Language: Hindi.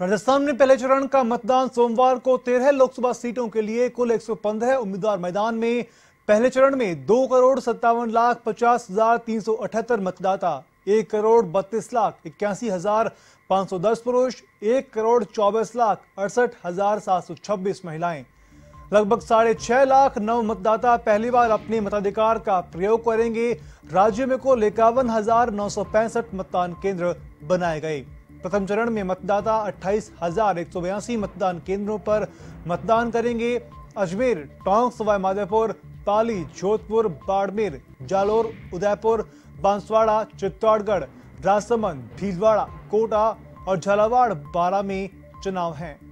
राजस्थान में पहले चरण का मतदान सोमवार को तेरह लोकसभा सीटों के लिए कुल 115 उम्मीदवार मैदान में, पहले चरण में दो करोड़ सत्तावन लाख पचास हज़ार तीन सौ अठहत्तर मतदाता, एक करोड़ बत्तीस लाख इक्यासी हज़ार पाँच सौ दस पुरुष, एक करोड़ चौबीस लाख अड़सठ हज़ार सात सौ छब्बीस महिलाएँ। लगभग साढ़े छह लाख नव मतदाता पहली बार अपने मताधिकार का प्रयोग करेंगे। राज्य में कुल इक्यावन हज़ार नौ सौ पैंसठ मतदान केंद्र बनाए गए। प्रथम चरण में मतदाता अट्ठाईस हज़ार एक सौ बयासी मतदान केंद्रों पर मतदान करेंगे। अजमेर, टोंक, सवाई माधोपुर, पाली, जोधपुर, बाड़मेर, जालोर, उदयपुर, बांसवाड़ा, चित्तौड़गढ़, राजसमंद, भीलवाड़ा, कोटा और झालावाड़, बारा में चुनाव हैं।